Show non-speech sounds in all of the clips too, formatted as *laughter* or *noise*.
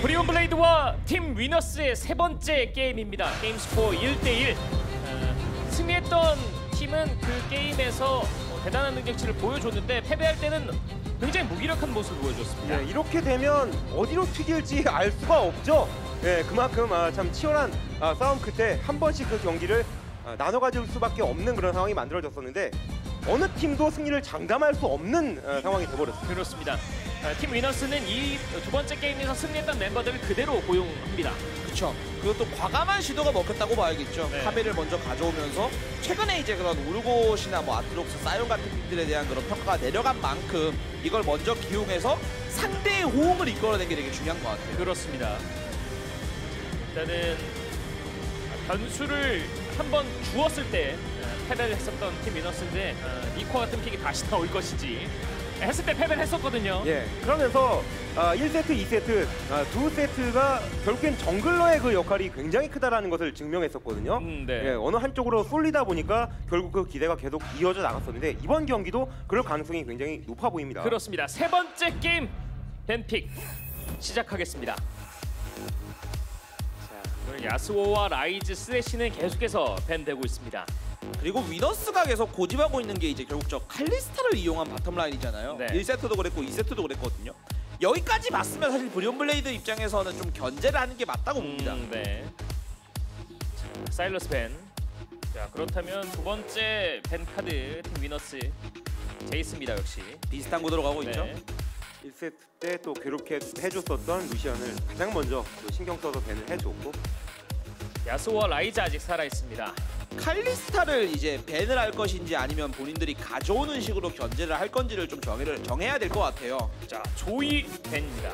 자 브리온 블레이드와 팀 위너스의 세 번째 게임입니다. 게임 스코어 1대1. 승리했던 팀은 그 게임에서 어, 대단한 능력치를 보여줬는데 패배할 때는 굉장히 무기력한 모습을 보여줬습니다. 예, 이렇게 되면 어디로 튀길지 *laughs* 알 수가 없죠. 예, 그만큼 아, 참 치열한 아, 싸움 끝에 한 번씩 그 경기를 아, 나눠 가질 수밖에 없는 그런 상황이 만들어졌었는데 어느 팀도 승리를 장담할 수 없는 어, 상황이 돼버렸습니다. 그렇습니다. 아, 팀 위너스는 이 두 번째 게임에서 승리했던 멤버들을 그대로 고용합니다. 그렇죠. 그것도 과감한 시도가 먹혔다고 봐야겠죠. 네. 카베를 먼저 가져오면서 최근에 이제 그런 우르고시나 뭐 아트록스, 사이온 같은 팀들에 대한 그런 평가가 내려간 만큼 이걸 먼저 기용해서 상대의 호응을 이끌어내는 게 되게 중요한 것 같아요. 그렇습니다. 일단은 변수를 한 번 주었을 때 어, 패배를 했었던 팀 위너스인데 어, 니코 같은 픽이 다시 나올 것이지 했을 때 패배를 했었거든요. 예, 그러면서 아, 1세트, 2세트 아, 두 세트가 결국엔 jungler의 그 역할이 굉장히 크다라는 것을 증명했었거든요. 음, 네. 예, 어느 한쪽으로 쏠리다 보니까 결국 그 기세가 계속 이어져 나갔었는데 이번 경기도 그럴 가능성이 굉장히 높아 보입니다. 그렇습니다. 세 번째 게임 ban pick 시작하겠습니다. 자, 오늘 야스오와 라이즈 스레시는 계속해서 ban되고 있습니다. 그리고 위너스가 계속 고집하고 있는 게 이제 결국 저 칼리스타를 이용한 bottom 라인이잖아요. 네. 1세트도 그랬고 2세트도 그랬거든요. 여기까지 봤으면 사실 브리온 블레이드 입장에서는 좀 견제를 하는 게 맞다고 봅니다. 음, 네. 자, 사일러스 ban. 자 그렇다면 두 번째 ban 카드 팀 위너스 제이스입니다 역시. 비슷한 구도로 가고 있죠. 네. 1세트 때 또 괴롭게 해줬었던 루시안을 가장 먼저 또 신경 써서 ban을 해줬고 야스오와 라이즈 아직 살아 있습니다. 칼리스타를 이제 ban을 할 것인지 아니면 본인들이 가져오는 식으로 견제를 할 건지를 좀 정해를 정해야 될 것 같아요. 자 조이 ban입니다.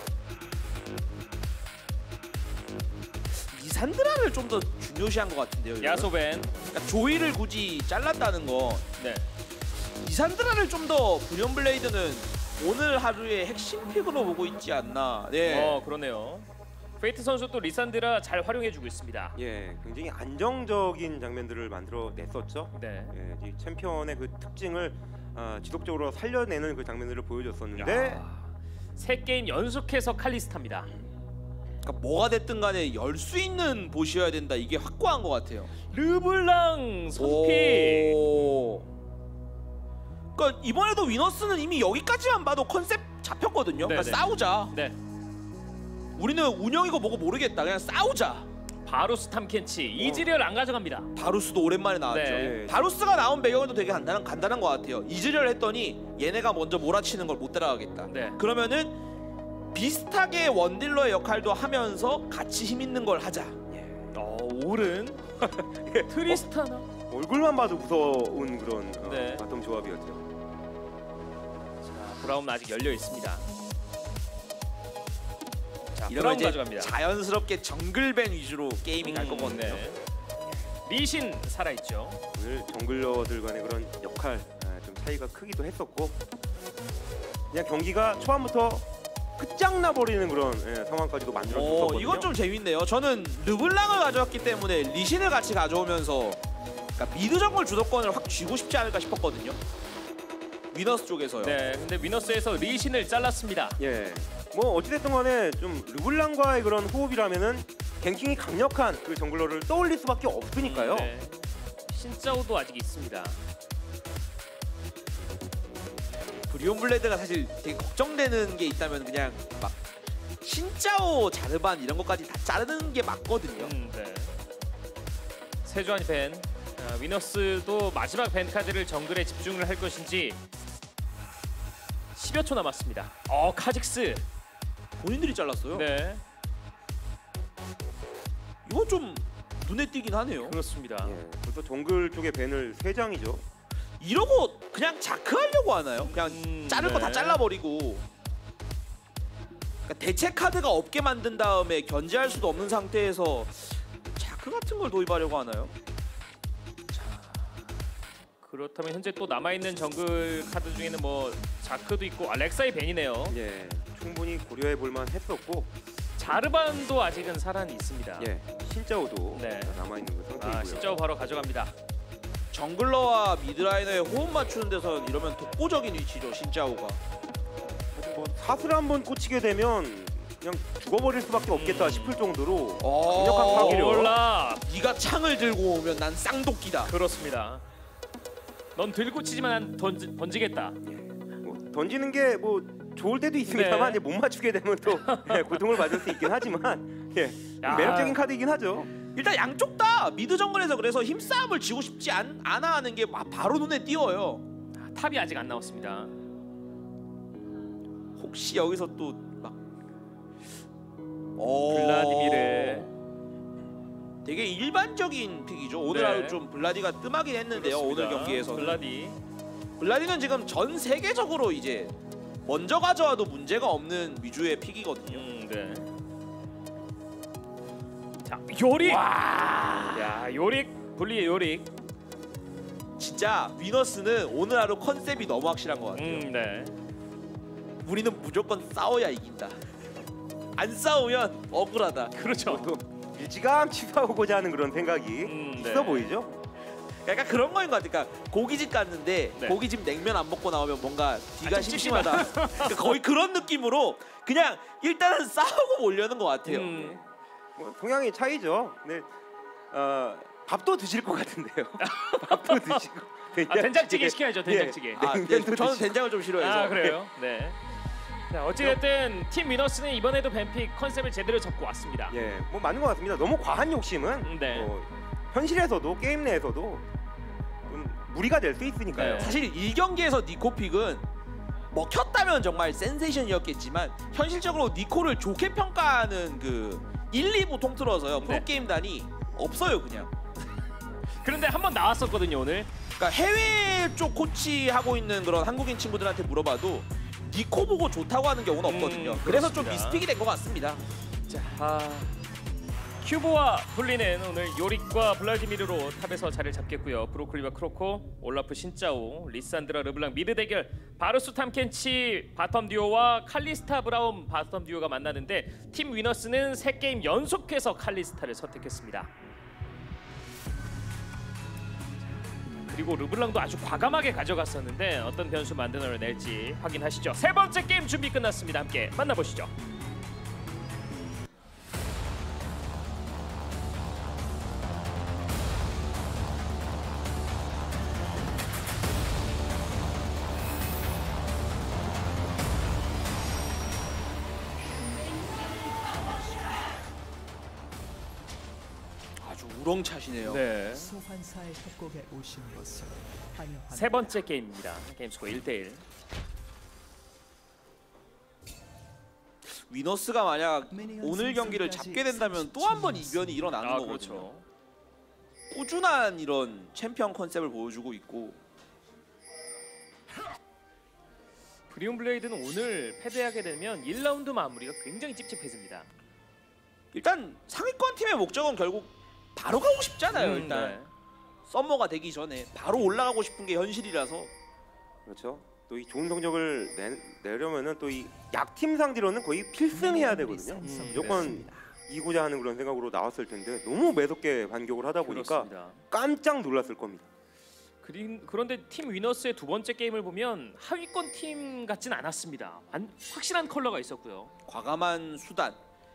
리산드라를 좀 더 중요시한 것 같은데요. 이거는? 야스오 ban. 그러니까 조이를 굳이 잘랐다는 거 네. 리산드라를 좀더 브리온 블레이드는 오늘 하루의 핵심 pick으로 보고 있지 않나. 네. 어 그러네요. 페이트 선수 또 리산드라 잘 활용해주고 있습니다. 예, 굉장히 안정적인 장면들을 만들어 냈었죠. 네. 예, 이 챔피언의 그 특징을 아, 지속적으로 살려내는 그 장면들을 보여줬었는데 야, 세 게임 연속해서 칼리스타입니다. 그러니까 뭐가 됐든 간에 열 수 있는 bot이어야 된다. 이게 확고한 것 같아요. 르블랑. 오. 그러니까 이번에도 위너스는 이미 여기까지만 봐도 컨셉 잡혔거든요. 그러니까 네네. 싸우자. 네. 우리는 운영이고 뭐고 모르겠다. 그냥 싸우자. 바루스 탐켄치 이즈리얼 안 가져갑니다. 바루스도 오랜만에 나왔죠. 네. 바루스가 나온 배경도 되게 간단한, 간단한 것 같아요. 이즈리얼 했더니 얘네가 먼저 몰아치는 걸 못 따라가겠다. 네. 그러면은 비슷하게 원딜러의 역할도 하면서 같이 힘 있는 걸 하자. 어, 오른 *laughs* 트리스타나. 얼굴만 봐도 무서운 그런 어, 네. bottom 조합이었죠. 자, 브라운 아직 열려 있습니다. 자, 브라운 이제 가져갑니다. 자연스럽게 정글밴 위주로 게임이 갈 음, 거거든요. 네. 리신 살아 있죠. 오늘 정글러들 간의 그런 역할 아, 좀 차이가 크기도 했었고 그냥 경기가 초반부터 끝장나 버리는 그런 예, 상황까지도 오, 만들어줬었거든요. 이건 좀 재밌네요. 저는 르블랑을 가져왔기 때문에 리신을 같이 가져오면서 그러니까 미드 정글 주도권을 확 쥐고 싶지 않을까 싶었거든요. 위너스 쪽에서요. 네, 근데 위너스에서 리신을 잘랐습니다. 예. 뭐 어찌됐든 간에 좀 르블랑과의 그런 호흡이라면은 갱킹이 강력한 그 정글러를 떠올릴 수밖에 없으니까요. 네. 신짜오도 아직 있습니다. 브리온 블레드가 사실 되게 걱정되는 게 있다면 그냥 막 신짜오 자르반 이런 것까지 다 자르는 게 맞거든요. 음, 네. 세주한 벤. 아, 위너스도 마지막 벤 카드를 정글에 집중을 할 것인지 10여 초 남았습니다. 어, 카직스. 본인들이 잘랐어요. 네, 이건 좀 눈에 띄긴 하네요. 그렇습니다. 예. 벌써 정글 쪽에 벤을 세 장이죠. 이러고 그냥 자크 하려고 하나요? 그냥 음, 자를 거다 네. 잘라버리고 그러니까 대체 카드가 없게 만든 다음에 견제할 수도 없는 상태에서 자크 같은 걸 도입하려고 하나요? 그렇다면 현재 또 남아 있는 정글 카드 중에는 뭐 자크도 있고 알렉사의 벤이네요. 예. 충분히 고려해 볼만 했었고 자르반도 아직은 살아는 있습니다. 예. 신짜오도 네. 남아 있는 그 상태이고요. 아, 신짜오 바로 가져갑니다. 정글러와 미드라이너의 호흡 맞추는 데서 이러면 독보적인 위치죠 신짜오가 뭐 사슬 한번 꽂히게 되면 그냥 죽어버릴 수밖에 없겠다 싶을 정도로 어, 강력한 파괴력. 올라 네가 창을 들고 오면 난 쌍도끼다. 그렇습니다. 넌 들고 치지만 난 던지, 던지겠다. 뭐 던지는 게 뭐 좋을 때도 있습니다만 네. 이제 못 맞추게 되면 또 *laughs* 예, 고통을 받을 수 있긴 하지만 예, 야. 매력적인 카드이긴 하죠. 일단 양쪽 다 mid 정글에서 그래서 힘싸움을 지고 싶지 않, 않아 하는 게 막 바로 눈에 띄어요. 아, top이 아직 안 나왔습니다. 혹시 여기서 또 막 블라디미르 되게 일반적인 픽이죠. 오늘 네. 하루 좀 블라디가 뜸하긴 했는데요. 오늘 그렇습니다. 경기에서 블라디 블라디는 지금 전 세계적으로 이제 먼저 가져와도 문제가 없는 위주의 픽이거든요. 음, 네. 자, 요릭. 야, 요릭 분리의 요릭. 진짜 위너스는 오늘 하루 컨셉이 너무 확실한 것 같아요. 음, 네. 우리는 무조건 싸워야 이긴다. 안 싸우면 억울하다. 그렇죠. 또 일찌감치 싸우고자 하는 그런 생각이 음, 네. 있어 보이죠. 약간 그런 거인 것 같아. 그러니까 고깃집 갔는데 네. 고깃집 냉면 안 먹고 나오면 뭔가 뒤가 아, 좀 심심하다. *laughs* 그러니까 거의 그런 느낌으로 그냥 일단은 싸우고 오려는 것 같아요. 음, 뭐 동양의 차이죠. 네, 어, 밥도 드실 것 같은데요. *laughs* 밥도 드시고 아, 된장찌개 시켜야죠. 된장찌개. 예. 아, 네, 냉면도 저는. 된장을 좀 싫어해서. 아, 그래요. 네. 자, 어찌됐든 팀 위너스는 이번에도 뱀픽 컨셉을 제대로 잡고 왔습니다. 예, 뭐 맞는 것 같습니다. 너무 과한 욕심은 음, 네. 뭐 현실에서도 게임 내에서도 좀 무리가 될 수 있으니까요. 네. 사실 1경기에서 니코픽은 먹혔다면 정말 센세이션이었겠지만 현실적으로 니코를 좋게 평가하는 그 1, 2부 통틀어서요. 네. 프로게임단이 없어요 그냥. 그런데 한 번 나왔었거든요, 오늘. 그러니까 해외 쪽 코치 하고 있는 그런 한국인 친구들한테 물어봐도 니코 보고 좋다고 하는 경우는 없거든요. 음, 그래서 좀. mispick이 된 것 같습니다. 자, 아, 큐브와 분리는 오늘 요릭과 블라디미르로 top에서 자리를 잡겠고요. 브로콜리와 크로코, 올라프 신짜오, 리산드라 르블랑 mid 대결, 바루스 탐켄치 bottom 듀오와 칼리스타 브라움 bottom 듀오가 만나는데 팀 위너스는 세 게임 연속해서 칼리스타를 선택했습니다. 그리고 르블랑도 아주 과감하게 가져갔었는데 어떤 변수 만들어낼지 확인하시죠. 세 번째 게임 준비 끝났습니다. 함께 만나보시죠. 우렁차시네요. 네. 소환사의 협곡에 오신 것을 환영합니다. 세 번째 게임입니다. 게임 스코어 1대1. 위너스가 만약 오늘 경기를 잡게 된다면 또 한 번 이변이 일어나는 아, 거거든요. 그렇죠. 꾸준한 이런 챔피언 컨셉을 보여주고 있고 브리온 블레이드는 오늘 패배하게 되면 1라운드 마무리가 굉장히 찝찝해집니다. 일단 상위권 팀의 목적은 결국 바로 가고 싶잖아요. 음, 일단 네. 썸머가 되기 전에 바로 올라가고 싶은 게 현실이라서 그렇죠. 또 이 좋은 성적을 내, 내려면은 또 이 약팀 상대로는 거의 필승해야 되거든요. 음, 무조건 이고자 하는 그런 생각으로 나왔을 텐데 너무 매섭게 반격을 하다 보니까 그렇습니다. 깜짝 놀랐을 겁니다. 그린, 그런데 팀 위너스의 두 번째 게임을 보면 하위권 팀 같진 않았습니다. 안- 확실한 컬러가 있었고요. 과감한 수단.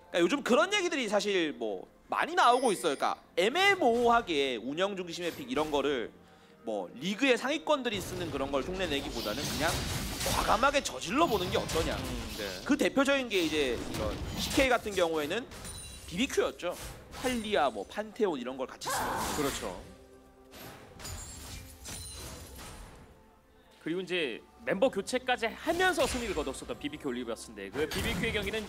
그러니까 요즘 그런 얘기들이 사실 뭐 많이 나오고 있어요. 그러니까 애매모호하게 운영 중심의 픽 이런 거를 뭐 리그의 상위권들이 쓰는 그런 걸 흉내내기보다는 그냥 과감하게 저질러 보는 게 어떠냐. 네. 그 대표적인 게 이제 이런 CK 같은 경우에는 BBQ였죠. 탈리아, 뭐 판테온 이런 걸 같이 쓰는. 그렇죠. 그리고 이제 mem버 교체까지 하면서 승리를 거뒀었던 BBQ 올리버스인데 그 BBQ의 경기는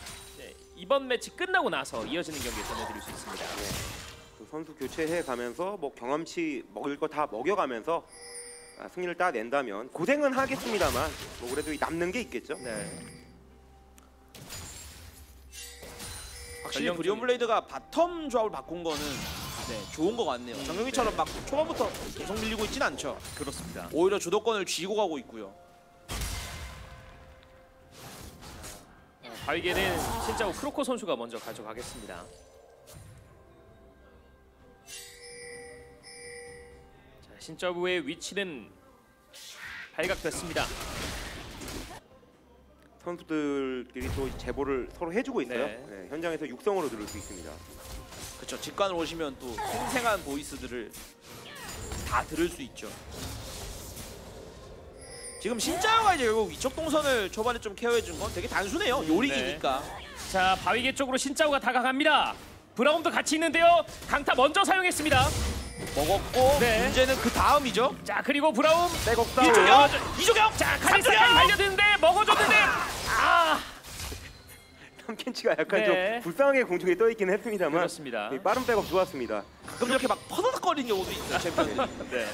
이번 매치 끝나고 나서 이어지는 경기에 전해드릴 수 있습니다. 그 선수 교체해 가면서 뭐 경험치 먹을 거 다 먹여가면서 아, 승리를 따낸다면 고생은 하겠습니다만 뭐 그래도 이 남는 게 있겠죠. 네. 확실히 전령 브리온 블레이드가 bottom 조합을 바꾼 거는 네, 좋은 것 같네요. 전 경기처럼 막 초반부터 계속 밀리고 있진 않죠. 그렇습니다. 오히려 주도권을 쥐고 가고 있고요. 바위게는 신짜오 크로코 선수가 먼저 가져가겠습니다. 자, 신짜오의 위치는 발각됐습니다. 선수들끼리 또 제보를 서로 해주고 있어요. 네. 네, 현장에서 육성으로 들을 수 있습니다. 그렇죠. 직관을 오시면 또 생생한 보이스들을 다 들을 수 있죠. 지금 신짜오가 이제 결국 위쪽 동선을 초반에 좀 케어해 준 건 되게 단순해요. 요릭이니까. 자 바위게 쪽으로 신짜오가 다가갑니다. 브라움도 같이 있는데요. 강타 먼저 사용했습니다. 먹었고 네. 문제는 그 다음이죠. 자 그리고 브라움 백업 싸움. 이종영, 이종영, 자 칼리스타까지 달려드는데 먹어줬는데 아 탐켄치가 약간 네. 좀 불쌍하게 공중에 떠 있긴 했습니다만 그렇습니다. 이 빠른 백업 좋았습니다. 가끔 이렇게 막 퍼덕거리는 경우도 있어요. 챔피언이. 네.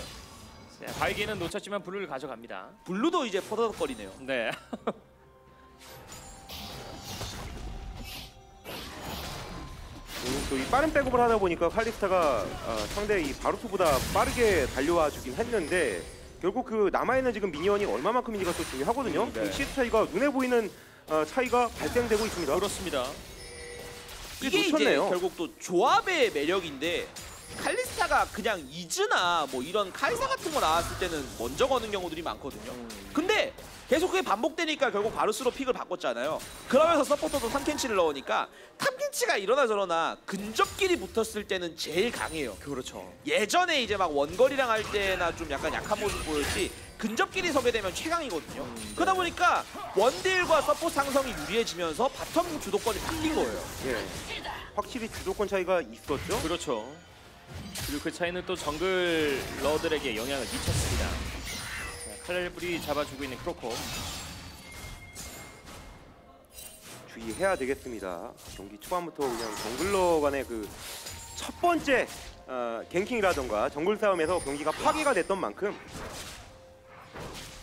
자, 바위게는 놓쳤지만 blue를 가져갑니다. blue도 이제 퍼덕거리네요. 네. *laughs* 또 이 빠른 백업을 하다 보니까 칼리스타가 어, 상대 이 바루스보다 빠르게 달려와 주긴 했는데 결국 그 남아있는 지금 minion이 얼마만큼인지가 또 중요하거든요. 네. 이 CS 차이가 눈에 보이는 어, 차이가 발생되고 있습니다. 그렇습니다. 이게 이제 놓쳤네요. 결국 또 조합의 매력인데 칼리스타가 그냥 이즈나 뭐 이런 카이사 같은 거 나왔을 때는 먼저 거는 경우들이 많거든요. 근데 계속 그게 반복되니까 결국 바루스로 pick을 바꿨잖아요. 그러면서 서포터도 탐켄치를 넣으니까 탐켄치가 이러나 저러나 근접끼리 붙었을 때는 제일 강해요. 그렇죠. 예전에 이제 막 원거리랑 할 때나 좀 약간 약한 모습 보였지 근접끼리 서게 되면 최강이거든요. 그러다 보니까 원딜과 서포트 상성이 유리해지면서 bottom 주도권이 바뀐 거예요. 예. 확실히 주도권 차이가 있었죠. 그렇죠. 그리고 그 차이는 또 정글러들에게 영향을 미쳤습니다. 자, 칼날불이 잡아주고 있는 크로코. 주의해야 되겠습니다. 경기 초반부터 그냥 정글러 간의 그 첫 번째 어, 갱킹이라던가 정글 싸움에서 경기가 파괴가 됐던 만큼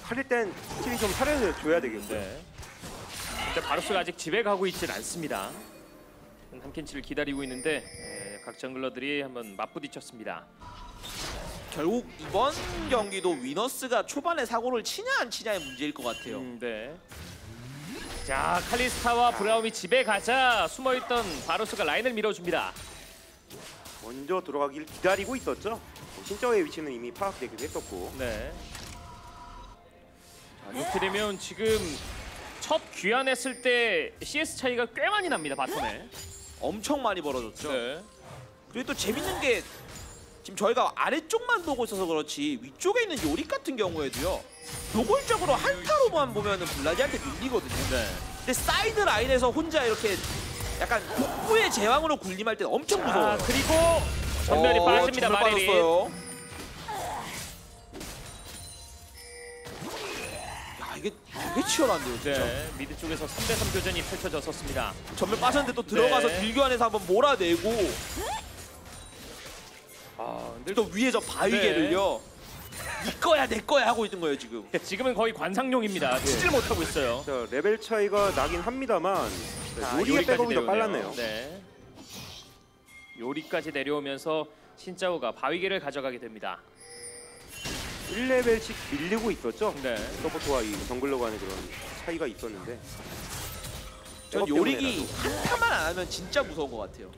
살릴 땐 확실히 좀 살려줘야 되겠고요. 네. 근데 바루스가 아직 집에 가고 있진 않습니다. 함켄치를 기다리고 있는데 에, 각 정글러들이 한번 맞부딪혔습니다. 결국 이번 경기도 위너스가 초반에 사고를 치냐 안 치냐의 문제일 것 같아요. 음, 네. 자 칼리스타와 브라움이 집에 가자 숨어있던 바루스가 라인을 밀어줍니다. 먼저 들어가길 기다리고 있었죠. 신짜오의 위치는 이미 파악되기도 했었고 네. 자, 이렇게 되면 지금 첫 귀환했을 때 CS 차이가 꽤 많이 납니다 bottom에. 엄청 많이 벌어졌죠. 네. 그리고 또 재밌는 게 지금 저희가 아래쪽만 보고 있어서 그렇지 위쪽에 있는 요릭 같은 경우에도요. 노골적으로 한타로만 보면은 블라디한테 밀리거든요. 네. 근데 사이드 라인에서 혼자 이렇게 약간 북부의 제왕으로 군림할 때는 엄청 무서워요. 아 그리고 점멸이 어, 빠집니다 점멸. 빠졌어요. 야 이게 되게 치열한데요, 진짜. 네. mid 쪽에서 3대3 교전이 펼쳐졌었습니다. 점멸 빠졌는데 또 들어가서 네. 딜교환에서 한번 몰아내고 아, 근데 또 위에 저 바위게를요. 네 거야 내 거야 하고 있는 거예요 지금. 지금은 거의 관상용입니다. 치질 못하고 있어요. 자, 레벨 차이가 나긴 합니다만 자, 요릭의 백업이 더. 빨랐네요. 네. 요릭까지 내려오면서 신짜오가 바위게를 가져가게 됩니다. 1레벨씩 밀리고 있었죠. 네. support와 이 jungler 간의 그런 차이가 있었는데 전 요릭이. 한타만 안 하면 진짜 무서운 것 같아요.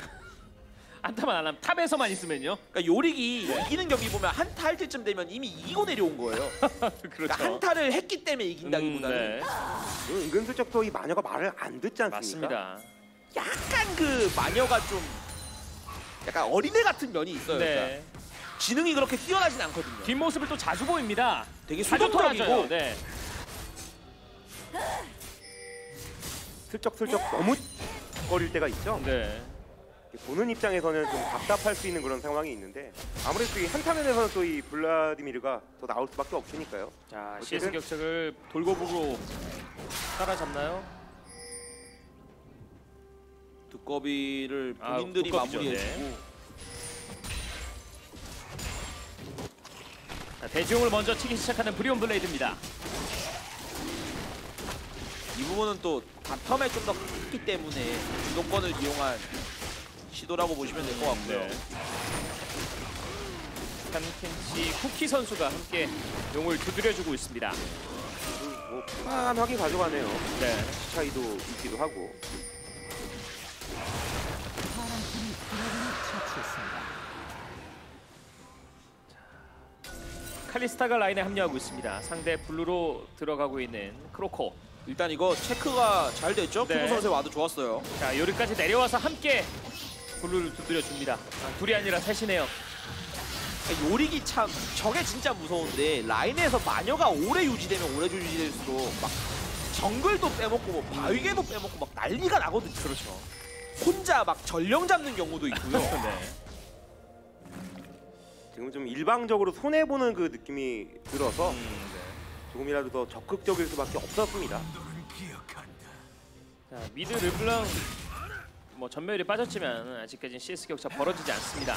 한타만 안 하면 top에서만 있으면요. 그러니까 요릭이 이기는 경기 보면 한타 할 때쯤 되면 이미 이기고 내려온 거예요. *laughs* 그렇죠. 그러니까 한타를 했기 때문에 이긴다기보다는 음, 네. 은근슬쩍 또 이 마녀가 말을 안 듣지 않습니까? 맞습니다. 약간 그 마녀가 좀 약간 어린애 같은 면이 있어요. 네. 그러니까 지능이 그렇게 뛰어나진 않거든요. 뒷모습을 또 자주 보입니다. 되게 수동적이고. 네. 슬쩍슬쩍 너무 거릴 때가 있죠. 네. 보는 입장에서는 좀 답답할 수 있는 그런 상황이 있는데 아무래도 이 한타면에서는 또 이 블라디미르가 더 나올 수밖에 없으니까요. 자, 어쨌든- CS 격척을 돌고북으로 따라잡나요? 두꺼비를 아, 본인들이 두꺼비죠, 마무리해주고 자, 대지용을 먼저 치기 시작하는 브리온 블레이드입니다. 이 부분은 또 바텀에 좀더 컸기 때문에 주도권을 이용한 시도라고 보시면 될 것 같고요. 네. 칸켄치 쿠키 선수가 함께 용을 두드려주고 있습니다. 뭐 편안하게 가져가네요. 네. 차이도 있기도 하고. 칼리스타가 라인에 합류하고 있습니다. 상대 블루로 들어가고 있는 크로코. 일단 이거 체크가 잘 됐죠? 네. 푸구 선수의 ward 좋았어요. 자 요릭까지 내려와서 함께 블루를 두드려 줍니다. 아, 둘이 아니라 셋이네요. 요리기 참 저게 진짜 무서운데 라인에서 마녀가 오래 유지되면 오래 유지될수록 막 정글도 빼먹고 뭐 바위개도 빼먹고 막 난리가 나거든요. 그렇죠. 혼자 막 전령 잡는 경우도 있고요. *laughs* 네. 지금 좀 일방적으로 손해 보는 그 느낌이 들어서 음, 네. 조금이라도 더 적극적일 수밖에 없었습니다. 자 미드 르블랑 뭐 전멸이 빠졌지만 아직까지는 CS 격차 벌어지지 않습니다.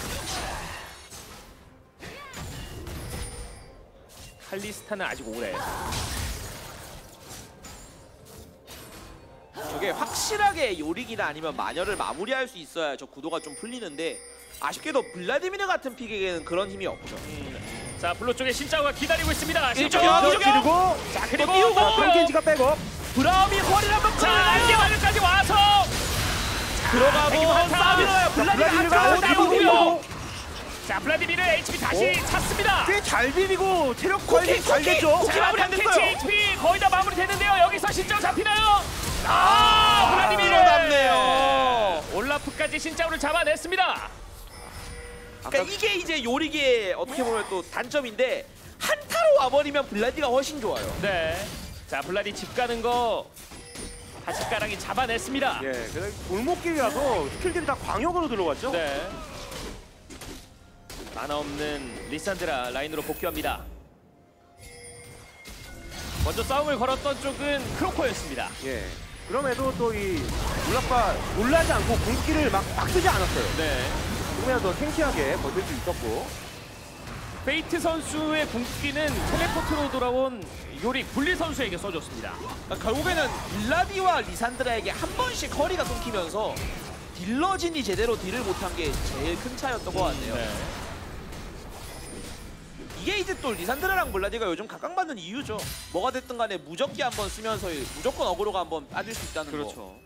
칼리스타는 아직 오래. 저게 확실하게 요리기나 아니면 마녀를 마무리할 수 있어야 저 구도가 좀 풀리는데 아쉽게도 블라디미르 같은 픽에게는 그런 힘이 없죠. 음, 자 블루 쪽에 신짜오가 기다리고 있습니다. 신짜오. 그리고 자 그리고 띄우고. 자, 프랭켄지가 백업. 브라움이 허리를 한번 자 안개 마늘까지 와서 들어가고. 싸움이로요. 블라디미르 블라디미르가 나오고요. 자 블라디미르 HP 다시 어? 찼습니다. 꽤 잘 비비고 체력 관리 잘 됐죠. 자 마무리 안 됐어요. HP 거의 다 마무리 됐는데요. 여기서 신짜오 잡히나요? 아 블라디미르 들어갔네요. 올라프까지 신짜오를 잡아냈습니다. 그러니까 이게 이제 요리기의 어떻게 보면 또 단점인데 한타로 와버리면 블라디가 훨씬 좋아요. 네. 자 블라디 집 가는 거 다시가랑이 잡아냈습니다. 예, 골목길이라서 스킬들이 다 광역으로 들어갔죠. 네. 마나 없는 리산드라 라인으로 복귀합니다. 먼저 싸움을 걸었던 쪽은 크로코였습니다. 예. 그럼에도 또이 놀랍과 놀라지 않고 궁극기를 막, 막 쓰지 않았어요. 네. 조금이라도 더 tanky하게 버틸 수 있었고. 페이트 선수의 궁극기는 teleport로 돌아온 요릭 굴리 선수에게 써줬습니다. 그러니까 결국에는 블라디와 리산드라에게 한 번씩 허리가 끊기면서 딜러진이 제대로 딜을 못한 게 제일 큰 차이였던 것 같네요. 네. 이게 이제 또 리산드라랑 블라디가 요즘 각광받는 이유죠. 뭐가 됐든 간에 무적기 한번 쓰면서 무조건 어그로가 한번 빠질 수 있다는 거.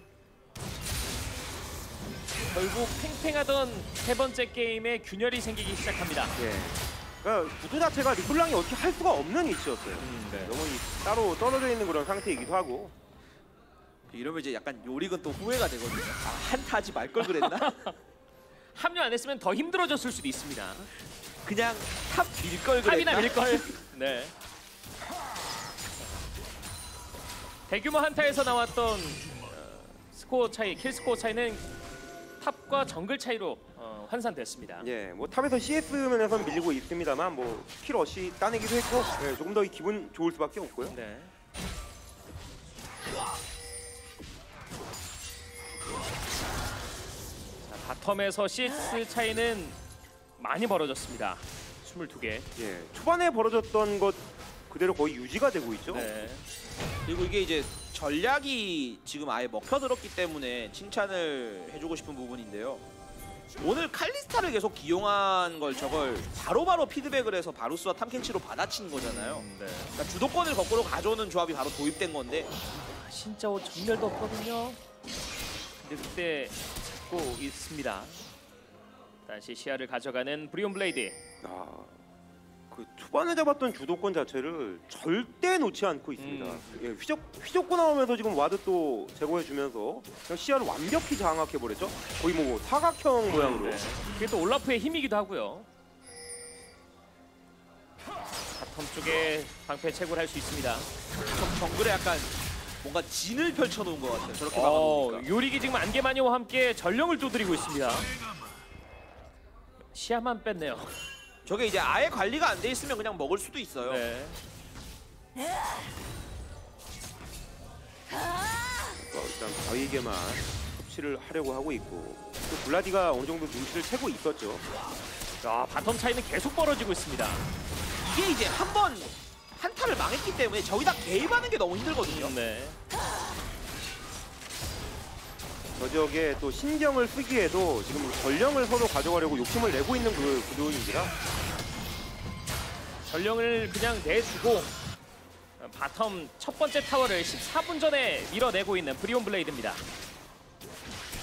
결국 팽팽하던 세 번째 게임에 균열이 생기기 시작합니다. 예. 그러니까 구도 자체가 리플랑이 어떻게 할 수가 없는 위치였어요. 네. 너무 이, 따로 떨어져 있는 그런 상태이기도 하고. 이러면 이제 약간 요릭은 또 후회가 되거든요. 아, 한타 하지 말 걸 그랬나? *laughs* 합류 안 했으면 더 힘들어졌을 수도 있습니다. 그냥 top 밀 걸 그랬나? top이나 밀걸. *laughs* 네. 대규모 한타에서 나왔던 어, 스코어 차이, kill 스코어 차이는 top과 정글 차이로 어, 환산됐습니다. 예, 뭐 top에서 CS 면에서 밀리고 있습니다만 뭐 킬러시 따내기도 했고 예, 조금 더 기분 좋을 수밖에 없고요. 네. 자, 바텀에서 CS 차이는 많이 벌어졌습니다. 22개. 예, 초반에 벌어졌던 것 그대로 거의 유지가 되고 있죠. 네. 그리고 이게 이제 전략이 지금 아예 먹혀들었기 때문에 칭찬을 해주고 싶은 부분인데요. 오늘 칼리스타를 계속 기용한 걸 저걸 바로 바로 피드백을 해서 바루스와 탐켄치로 받아친 거잖아요. 네. 그러니까 주도권을 거꾸로 가져오는 조합이 바로 도입된 건데 아, 진짜 점멸도 없거든요. 근데 그때 잡고 있습니다. 다시 시야를 가져가는 브리온 블레이드. 아, 그 초반에 잡았던 주도권 자체를 절대 놓지 않고 있습니다. 음. 예, 휘적 휘적고 나오면서 지금 ward 또 제거해 주면서 그냥 시야를 완벽히 장악해 버렸죠. 거의 뭐 사각형 모양으로. 네. 그게 또 올라프의 힘이기도 하고요. bottom 쪽에 방패 채굴 할수 있습니다. 정- 정글에 약간 뭔가 진을 펼쳐놓은 것 같아요. 저렇게 어, 막아놓으니까. 요릭이 지금 안개 마녀와 함께 전령을 두드리고 있습니다. 시야만 뺐네요. 저게 이제 아예 관리가 안 돼 있으면 그냥 먹을 수도 있어요. 네. 어, 일단 바위게만 섭취를 하려고 하고 있고 또 블라디가 어느 정도 눈치를 채고 있었죠. 야, bottom 차이는 계속 벌어지고 있습니다. 이게 이제 한 번 한타를 망했기 때문에 저기다 개입하는 게 너무 힘들거든요. 네. 저 지역에 또 신경을 쓰기에도 지금 전령을 서로 가져가려고 욕심을 내고 있는 그 구도인지라 전령을 그냥 내주고 bottom 첫 번째 타워를 14분 전에 밀어내고 있는 브리온 블레이드입니다.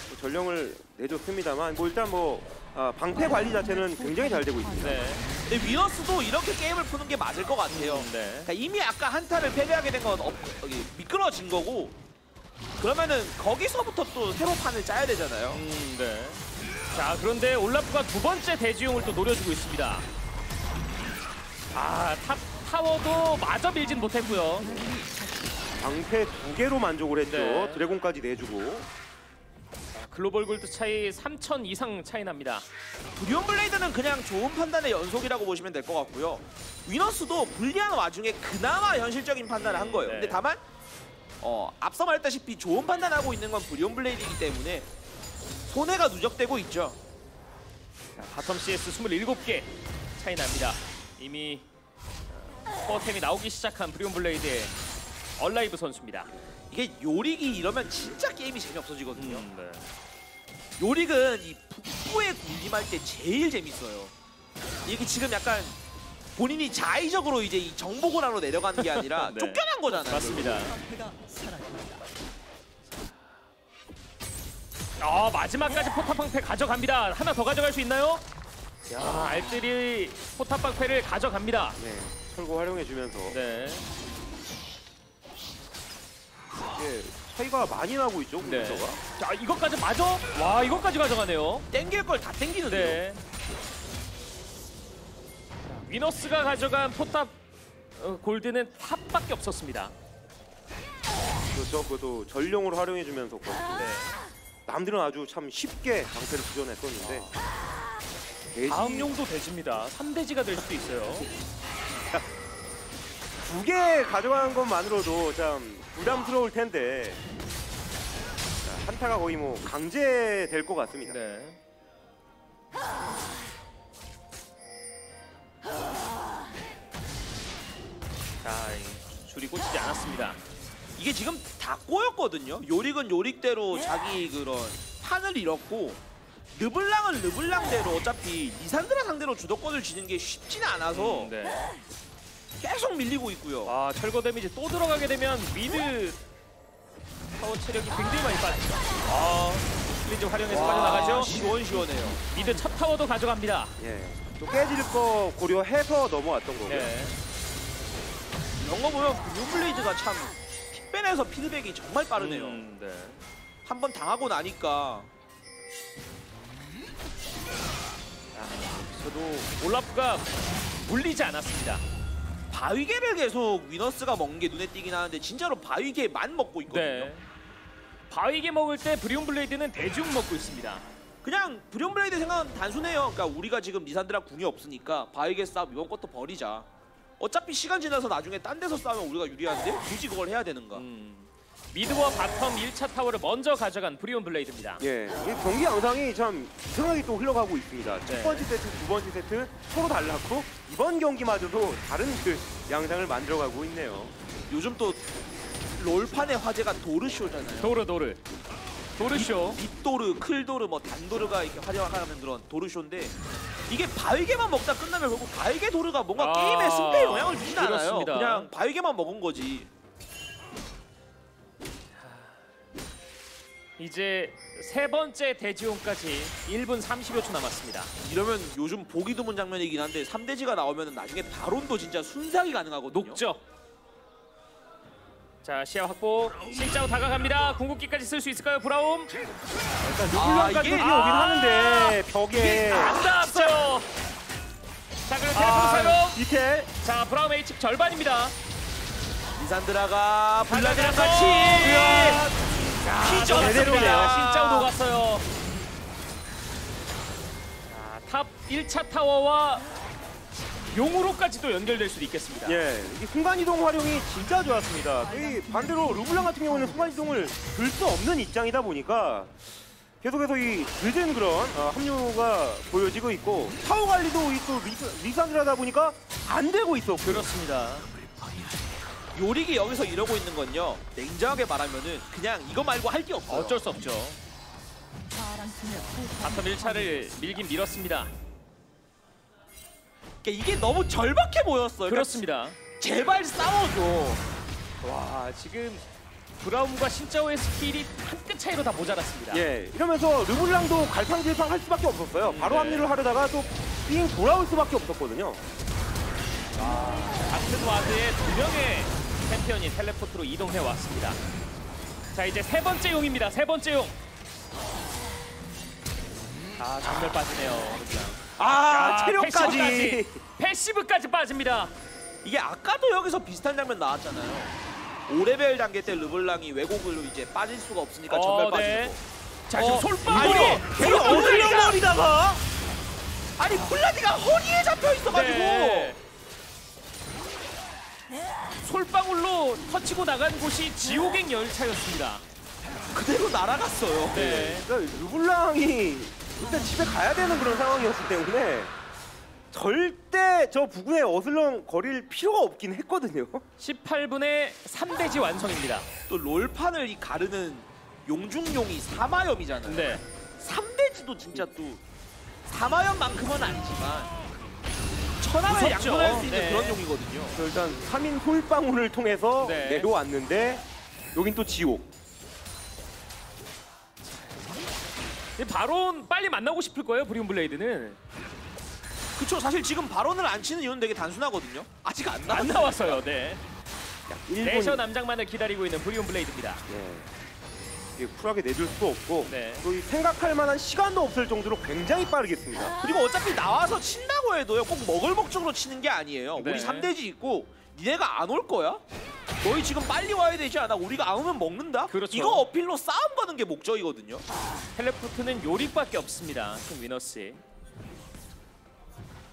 또 전령을 내줬습니다만 뭐 일단 뭐 아, 방패 관리 자체는 굉장히 잘 되고 있습니다. 네. 근데 위너스도 이렇게 게임을 푸는 게 맞을 것 같아요. 네. 그러니까 이미 아까 한타를 패배하게 된 건 미끄러진 거고 그러면은 거기서부터 또 새로 판을 짜야 되잖아요. 음, 네. 자, 그런데 올라프가 두 번째 대지용을 또 노려주고 있습니다. 아, top 타워도 마저 밀진 못했고요. 방패 두 개로 만족을 했죠. 네. 드래곤까지 내주고. 글로벌 골드 차이 3천 이상 차이 납니다. 브리온 블레이드는 그냥 좋은 판단의 연속이라고 보시면 될 것 같고요. 위너스도 불리한 와중에 그나마 현실적인 판단을 한 거예요. 네. 근데 다만 어, 앞서 말했다시피 좋은 판단하고 있는 건 브리온 블레이드이기 때문에 손해가 누적되고 있죠. 자, bottom CS 27개 차이 납니다. 이미 어, core템이 나오기 시작한 브리온 블레이드의 얼라이브 선수입니다. 이게 요릭이 이러면 진짜 게임이 재미없어지거든요. 음, 네. 요릭은 이 북부에 군림할 때 제일 재밌어요. 이게 지금 약간 본인이 자의적으로 이제 이 정보고라로 내려가는 게 아니라 *laughs* 네. 쫓겨난 거잖아요. 맞습니다. 아 마지막까지 포탑 방패 가져갑니다. 하나 더 가져갈 수 있나요? 야 알뜰이 포탑 방패를 가져갑니다. 네. 철거 활용해주면서 네. 이게 차이가 많이 나고 있죠. 네. 공격가. 자 이것까지 맞아? 와 이것까지 가져가네요. 땡길 걸 다 땡기는데요. 네. 자, 위너스가 가져간 포탑 어, 골드는 top밖에 없었습니다. 그렇죠. 그것도 전령으로 활용해주면서 네. 남들은 아주 참 쉽게 방패를 부전했었는데 대신 다음 용도 대지입니다. 3대지가 될 수도 있어요. *laughs* 두 개 가져가는 것만으로도 참 부담스러울 텐데 자, 한타가 거의 뭐 강제 될 것 같습니다. 네. 자, 이 줄이 꽂히지 않았습니다. 이게 지금 다 꼬였거든요. 요릭은 요릭대로 자기 그런 판을 잃었고 르블랑은 르블랑대로 어차피 리산드라 상대로 주도권을 쥐는 게 쉽지는 않아서 음, 네. 계속 밀리고 있고요. 아, 철거 데미지 또 들어가게 되면 mid 타워 체력이 굉장히 많이 빠집니다. 아, cleanse 활용해서 빠져나가죠. 시원시원해요. mid 첫 타워도 가져갑니다. 예. 또 깨질 거 고려해서 넘어왔던 거고요. 네. 이런 거 보면 브리온 블레이드가 참 pick ban에서 피드백이 정말 빠르네요. 음, 네. 한 번 당하고 나니까 저도 올라프가 물리지 않았습니다. 바위게를 계속 위너스가 먹는 게 눈에 띄긴 하는데 진짜로 바위게만 먹고 있거든요. 네. 바위게 먹을 때 브리온 블레이드는 대지용 먹고 있습니다. 그냥 브리온 블레이드 생각은 단순해요. 그러니까 우리가 지금 리산드라 궁이 없으니까 바위게 싸움 이번 것도 버리자. 어차피 시간 지나서 나중에 딴 데서 싸우면 우리가 유리한데 굳이 그걸 해야 되는가? 음, mid와 bottom 1차 타워를 먼저 가져간 브리온 블레이드입니다. 예, 이 경기 양상이 참 이상하게 또 흘러가고 있습니다. 네. 첫 번째 세트, 두 번째 세트 서로 달랐고 이번 경기마저도 다른 그 양상을 만들어가고 있네요. 요즘 또 롤판의 화제가 도르쇼잖아요. 도르 도르 도르쇼. 빗도르, 클도르, 뭐 단도르가 이렇게 화려하는 그런 도르쇼인데 이게 바위개만 먹다 끝나면 결국 바위개 도르가 뭔가 아, 게임에 승패에 영향을 주진 않아요. 그렇습니다. 그냥 바위개만 먹은 거지. 이제 세 번째 대지용까지 1분 30여 초 남았습니다. 이러면 요즘 보기 드문 장면이긴 한데 3대지가 나오면 나중에 바론도 진짜 순삭이 가능하거든요. 녹죠. 자 시야 확보. 실자로 다가갑니다. 궁극기까지 쓸 수 있을까요, 브라움? 일단 아, 르블랑까지 이게- 오긴 아, 하는데 벽에 안 닿았어요. 자 그럼 텔레폰 아, 사용. 디텔 자 브라움 HP 절반입니다. 리산드라가 블라디랑 블라디랑 같이. 제대로네요. 진짜 녹았어요. 자, top 1차 타워와 용으로까지도 연결될 수도 있겠습니다. 예, 이 순간이동 활용이 진짜 좋았습니다. 이 반대로 르블랑 같은 경우는 순간이동을 들 수 없는 입장이다 보니까 계속해서 이 늦은 그런 어, 합류가 보여지고 있고 타워 관리도 이 또 리산드라다 보니까 안 되고 있었고 그렇습니다. 요릭이 여기서 이러고 있는 건요. 냉정하게 말하면은 그냥 이거 말고 할 게 없어요. 어쩔 수 없죠. bottom 1차를 밀긴 밀었습니다. 그러니까 이게 너무 절박해 보였어요. 그러니까 그렇습니다. 제발 싸워줘. 와 지금 브라움과 신짜오의 스킬이 한 끗 차이로 다 모자랐습니다. 예, 이러면서 르블랑도 갈팡질팡 할 수밖에 없었어요. 바로 네. 합류를 하려다가 또 삥 돌아올 수밖에 없었거든요. 같은 와드에 두 명의 챔피언이 teleport로 이동해 왔습니다. 자 이제 세 번째 용입니다. 세 번째 용. 아 점멸 빠지네요. 르블랑. 아, 자, 체력까지. passive까지. 패시브까지 빠집니다. 이게 아까도 여기서 비슷한 장면 나왔잖아요. 5레벨 단계 때 르블랑이 왜곡으로 이제 빠질 수가 없으니까 어, 전멸 네. 빠지고. 자 지금 어, 솔방울이 아니, 계속 어슬렁 올라가니까. 거리다가 아니 콜라디가 허리에 잡혀 있어가지고 네. 솔방울로 터치고 나간 곳이 지옥행 열차였습니다. 그대로 날아갔어요. 네. 그러니까 르블랑이 일단 집에 가야 되는 그런 상황이었기 때문에 절대 저 부근에 어슬렁 거릴 필요가 없긴 했거든요. 18분에 3대지 완성입니다. 또 롤판을 이 가르는 용중용이 사마염이잖아요. 네. 3대지도 진짜 또 사마염만큼은 아니지만 천하를 무섭죠. 양분할 수 있는 네. 그런 용이거든요. 그래서 일단 3인 솔방울을 통해서 네. 내려왔는데 여긴 또 지옥. 바론 빨리 만나고 싶을 거예요, 브리온 블레이드는. 그쵸 사실 지금 바론을 안 치는 이유는 되게 단순하거든요. 아직 안 나왔 안 나왔어요. 네. 약 1분 내셔 남작만을 기다리고 있는 브리온 블레이드입니다. 예. 이게 쿨하게 내줄 수도 없고 네. 또 이 생각할 만한 시간도 없을 정도로 굉장히 빠르겠습니다. 그리고 어차피 나와서 친다고 해도요 꼭 먹을 목적으로 치는 게 아니에요. 네. 우리 3대지 있고 니네가 안 올 거야? 너희 지금 빨리 와야 되지 않아? 우리가 안 오면 먹는다? 그렇죠. 이거 어필로 싸움 거는 게 목적이거든요. teleport는 요릭밖에 없습니다. 팀 위너스.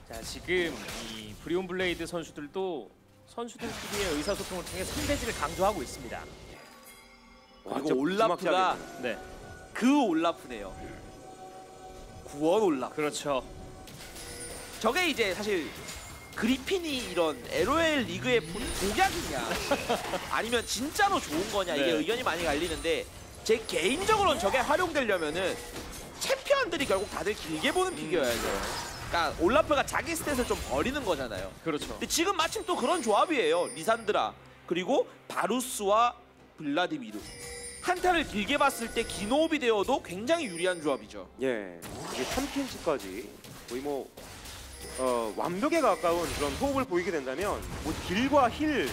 자 지금 이 브리온 블레이드 선수들도 선수들끼리의 의사소통을 통해 3대지를 강조하고 있습니다. 그리고 올라프가. 네. 그 올라프네요. 구원 올라프. 그렇죠. 저게 이제 사실 그리핀이 이런 LOL 리그의 푼 독약이냐 아니면 진짜로 좋은 거냐 이게 네. 의견이 많이 갈리는데 제 개인적으로는 저게 활용되려면은 챔피언들이 결국 다들 길게 보는 pick이어야 돼요. 그러니까 올라프가 자기 stat을 좀 버리는 거잖아요. 그렇죠. 근데 지금 마침 또 그런 조합이에요. 리산드라 그리고 바루스와 블라디미르 한타를 길게 봤을 때 기노업이 되어도 굉장히 유리한 조합이죠. 예, 이게 3캔치까지 거의 뭐 어, 완벽에 가까운 그런 호흡을 보이게 된다면 뭐 deal과 heal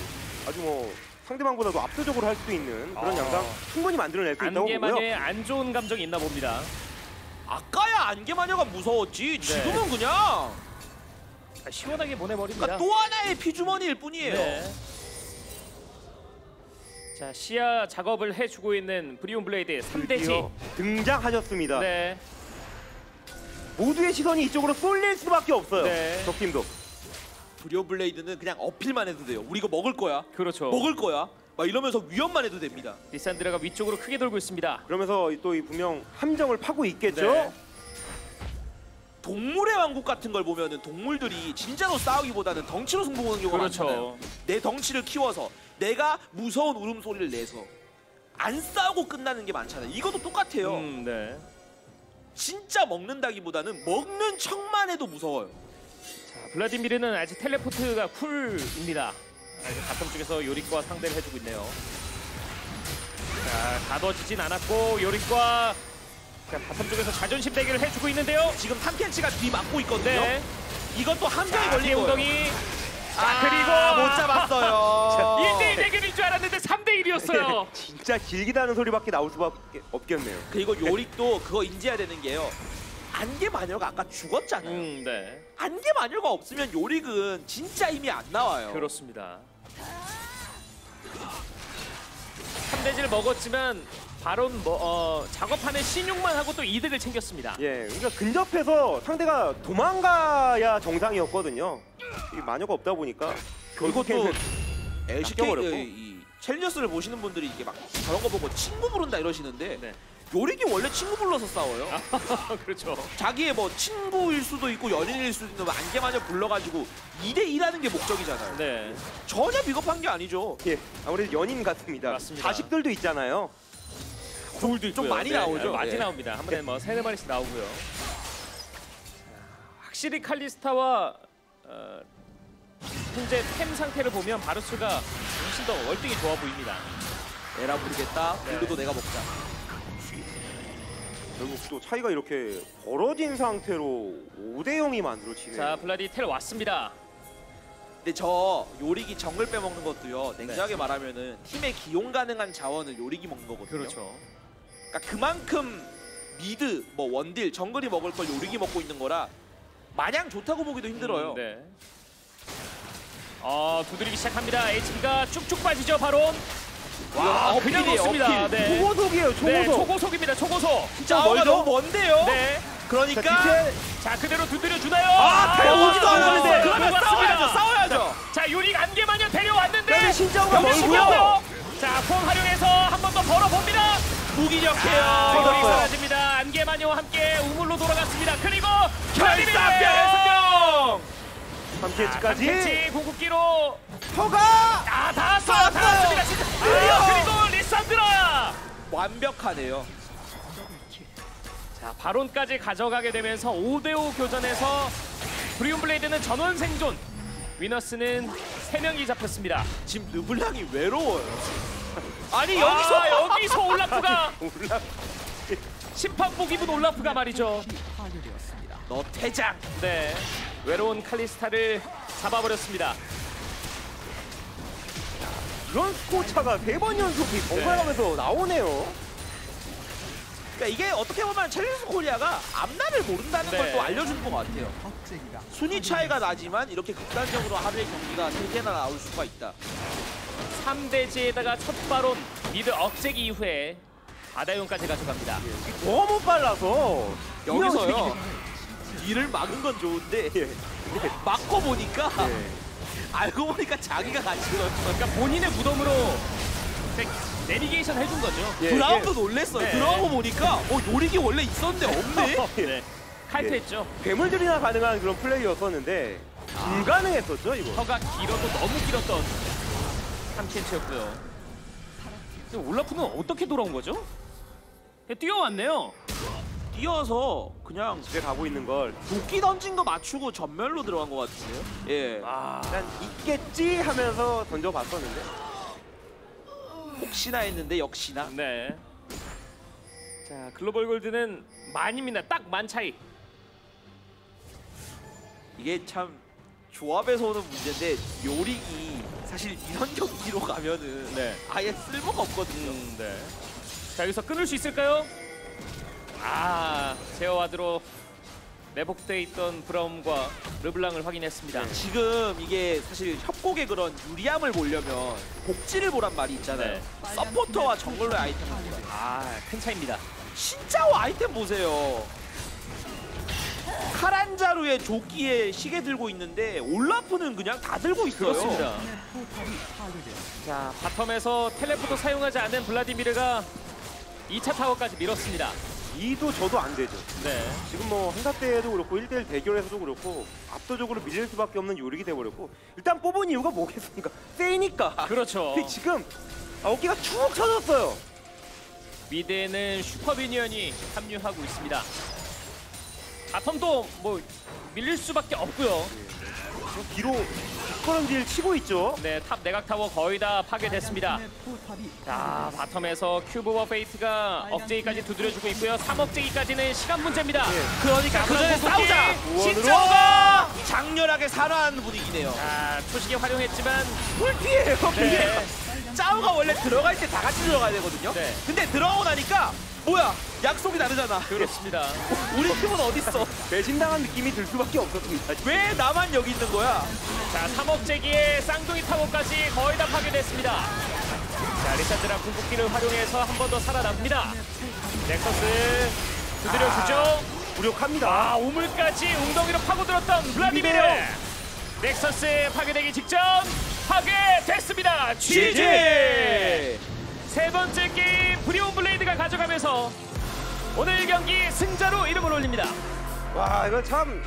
아주 뭐 상대방보다도 압도적으로 할 수 있는 그런 아. 양상 충분히 만들어낼 수 있다고 보고요. 안개만의 안 좋은 감정이 있나 봅니다. 아까야 안개 마녀가 무서웠지 지금은 그냥 아, 시원하게 보내버립니다. 그러니까 또 하나의 피주머니일 뿐이에요. 네. 자 시야 작업을 해주고 있는 브리온 블레이드의 3대지. 드디어 등장하셨습니다. 네. 모두의 시선이 이쪽으로 쏠릴 수밖에 없어요. 네. 적팀도. 브리온 블레이드는 그냥 어필만 해도 돼요. 우리 이거 먹을 거야. 그렇죠. 먹을 거야. 막 이러면서 위협만 해도 됩니다. 리산드라가 위쪽으로 크게 돌고 있습니다. 그러면서 또 이 분명 함정을 파고 있겠죠. 네. 동물의 왕국 같은 걸 보면은 동물들이 진짜로 싸우기보다는 덩치로 승부 보는 경우가 많잖아요. 그렇죠. 내 덩치를 키워서 내가 무서운 울음소리를 내서 안 싸우고 끝나는 게 많잖아요. 이것도 똑같아요. 음, 네. 진짜 먹는다기보다는 먹는 척만 해도 무서워요. 자, 블라디미르는 아직 teleport가 cool입니다. 아직 bottom 쪽에서 요릭과 상대를 해주고 있네요. 자, 가둬지진 않았고 요릭과 자, bottom 쪽에서 자존심 대결을 해주고 있는데요. 지금 탐켄치가 뒤 막고 있거든요. 네. 이것도 함정에 자, 걸린 거예요. 웅덩이. 아, 그리고 못 잡았어요. *laughs* 1대1 대결일 줄 알았는데 3대1이었어요. *laughs* 진짜 길기다는 소리밖에 나올 수밖에 없겠네요. 그리고 요릭도 그거 인지해야 되는 게요. 안개 마녀가 아까 죽었잖아요. 음, 네. 안개 마녀가 없으면 요릭은 진짜 힘이 안 나와요. 그렇습니다. 3대지를 먹었지만 바론 뭐, 어, 작업하는 신용만 하고 또 이득을 챙겼습니다. 예, 그러니까 근접해서 상대가 도망가야 정상이었거든요. 이 마녀가 없다 보니까 그리고 또 LCK 낚여버렸고. 이, 이 챌린저스를 보시는 분들이 이게 막 저런 거 보고 친구 부른다 이러시는데 네. 요릭이 원래 친구 불러서 싸워요. *laughs* 그렇죠. 자기의 뭐 친구일 수도 있고 연인일 수도 있는 안개 마녀 불러가지고 2대 2라는 게 목적이잖아요. 네. 전혀 비겁한 게 아니죠. 예, 아무래도 연인 같습니다. 맞습니다. 자식들도 있잖아요. 돌도 좀 많이 나오죠. 많이 네. 나옵니다. 한 번에 뭐 세네 마리씩 나오고요. 자, 확실히 칼리스타와 어, 현재 템 상태를 보면 바루스가 훨씬 더 월등히 좋아 보입니다. 에라 모르겠다. 네. blue도 내가 먹자. 결국 또 차이가 이렇게 벌어진 상태로 5대 0이 만들어지네요. 자 블라디 tel 왔습니다. 근데 저 요릭이 정글 빼먹는 것도요. 냉정하게 말하면은 팀의 기용 가능한 자원을 요릭이 먹는 거거든요. 그렇죠. 그러니까 그만큼 mid, 뭐 원딜, 정글이 먹을 걸 요릭이 먹고 있는 거라 마냥 좋다고 보기도 힘들어요. 음, 네. 어 두드리기 시작합니다. HP가 쭉쭉 빠지죠 바론. 와 그냥 어필이에요. 어필. 네. 초고속이에요, 초고속. 네 초고속입니다. 초고속. 진짜 멀죠? 너무 먼데요. 네. 그러니까 자. 자 그대로 두드려 주나요? 아, 데려오지도 아, 않았는데. 그러면 싸워야죠, 싸워야죠. 자 요리 안개마녀 데려왔는데 여기 멀고요. 신짜오. 자폼 활용해서 한 번 더 벌어봅니다. 무기력해요. 아, 터졌어요. 사라집니다. 안개마녀와 함께 우물로 돌아갔습니다. 그리고 결사병! 탐켄치까지 치 궁극기로 터가 아 닿았어요. 닿았습니다. 진짜. 아, 그리고 리산드라. 완벽하네요. 자 바론까지 가져가게 되면서 5대5 교전에서 브리온 블레이드는 전원 생존. 위너스는 3명이 잡혔습니다. 지금 르블랑이 외로워요. 아니 여기서 여기서 여기서 올라프가 올라 심판복 입은 올라프가 말이죠. 너 퇴장. 네 외로운 칼리스타를 잡아버렸습니다. 이런 스코어 차가 세 번 연속 이 번갈아가면서 나오네요. 그러니까 이게 어떻게 보면 챌린저스 코리아가 앞날을 모른다는 네. 걸 또 알려준 것 같아요. 순위 차이가 나지만 이렇게 극단적으로 하루에 경기가 세 개나 나올 수가 있다. 3대지에다가 첫 바론 미드 억제기 이후에 바다용까지 가져갑니다. 너무 빨라서 여기서요. 뒤를 막은 건 좋은데 예. 막고 보니까 예. 알고 보니까 자기가 같이 그렇죠. 그러니까 본인의 무덤으로 네- 내비게이션 해준 거죠. 예, 브라운도 이게 놀랬어요. 네. 들어가고 보니까 어 요리기 원래 있었는데 없네. *laughs* 네. 칼퇴했죠. 괴물들이나 가능한 그런 플레이였었는데 불가능했었죠 이거. 혀가 길어도 너무 길었던 3캔치였고요. 근데 올라프는 어떻게 돌아온 거죠? 그냥 뛰어왔네요. 뛰어서 그냥 집에 가고 있는 걸 도끼 던진 거 맞추고 전멸로 들어간 것 같은데요. 예. 아, 일단 있겠지 하면서 던져봤었는데 혹시나 했는데 역시나. 네. 자, 글로벌 골드는 만입니다. 딱 만 차이. 이게 참 조합에서 오는 문제인데 요리기 사실 이런 경기로 가면은 네. 아예 쓸모가 없거든요. 음, 네. 자, 여기서 끊을 수 있을까요? 아, 제어와드로 매복돼 있던 브라움과 르블랑을 확인했습니다. 네. 지금 이게 사실 협곡의 그런 유리함을 보려면 복지를 보란 말이 있잖아요. 네. 서포터와 정글러의 아이템을 보라. 아, 큰 차입니다. 진짜 아이템 보세요. 카란자루의 조끼에 시계 들고 있는데 올라프는 그냥 다 들고 있어요. 그렇습니다. 자, 바텀에서 텔레포트 사용하지 않는 블라디미르가 2차 타워까지 밀었습니다. 이도 저도 안 되죠. 네. 지금 뭐 한타 때도 그렇고 1대1 대결에서도 그렇고 압도적으로 밀릴 수밖에 없는 요리기 돼버렸고 일단 뽑은 이유가 뭐겠습니까? 세이니까. 그렇죠. 근데 지금 아, 어깨가 축 쳐졌어요. mid에는 super minion이 합류하고 있습니다. bottom도 뭐 밀릴 수밖에 없고요. 뒤로 뒷걸음질 치고 있죠. 네, top 내곽 타워 거의 다 파괴됐습니다. 자, bottom에서 큐브 와 페이트가 억제기까지 두드려주고 있고요. 3억제기까지는 시간 문제입니다. 그러니까 그 전에 싸우자. 신짜오가 장렬하게 살아난 분위기네요. 자, 초식에 활용했지만 풀피예요. 네. 짜오가 원래 들어갈 때 다 같이 들어가야 되거든요. 네. 근데 들어가고 나니까 뭐야 약속이 다르잖아. 그렇습니다. *laughs* 우리 팀은 어디 있어? 배신당한 느낌이 들 수밖에 없었습니다. 왜 나만 여기 있는 거야? 자, 3억제기에 쌍둥이 타워까지 거의 다 파괴됐습니다. 자, 리산드라 궁극기를 활용해서 한 번 더 살아납니다. 넥서스 두드려주죠. 무력합니다. 아, 우물까지 웅덩이로 파고들었던 블라디미르. nexus 파괴되기 직전 파괴됐습니다. GG! GG! 세 번째 게임 브리온 블레이드가 가져가면서 오늘 경기 승자로 이름을 올립니다. 와 이거 참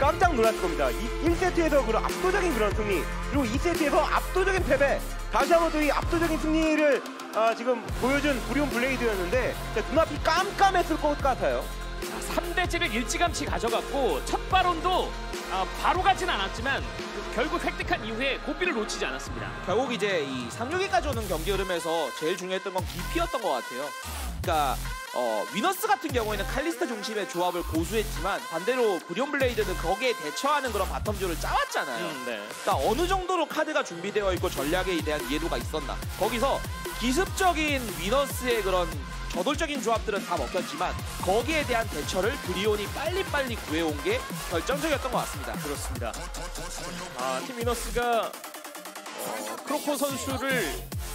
깜짝 놀랐을 겁니다. 이 1세트에서 그런 압도적인 그런 승리 그리고 2세트에서 압도적인 패배 다시 한번 또 이 압도적인 승리를 아, 지금 보여준 브리온 블레이드였는데 눈앞이 깜깜했을 것 같아요. 3대지를 일찌감치 가져갔고 첫 바론도 아, 바로 가진 않았지만 그 결국 획득한 이후에 고비를 놓치지 않았습니다. 결국 이제 이 3, 6위까지 오는 경기 흐름에서 제일 중요했던 건 BP였던 것 같아요. 그러니까 어, 위너스 같은 경우에는 칼리스타 중심의 조합을 고수했지만 반대로 브리온 블레이드는 거기에 대처하는 그런 bottom조를 짜왔잖아요. 음, 네. 그러니까 어느 정도로 카드가 준비되어 있고 전략에 대한 이해도가 있었나 거기서 기습적인 위너스의 그런 저돌적인 조합들은 다 먹혔지만 거기에 대한 대처를 브리온이 빨리빨리 구해온 게 결정적이었던 것 같습니다. 그렇습니다. 아, 팀 위너스가 어, 크로코 선수를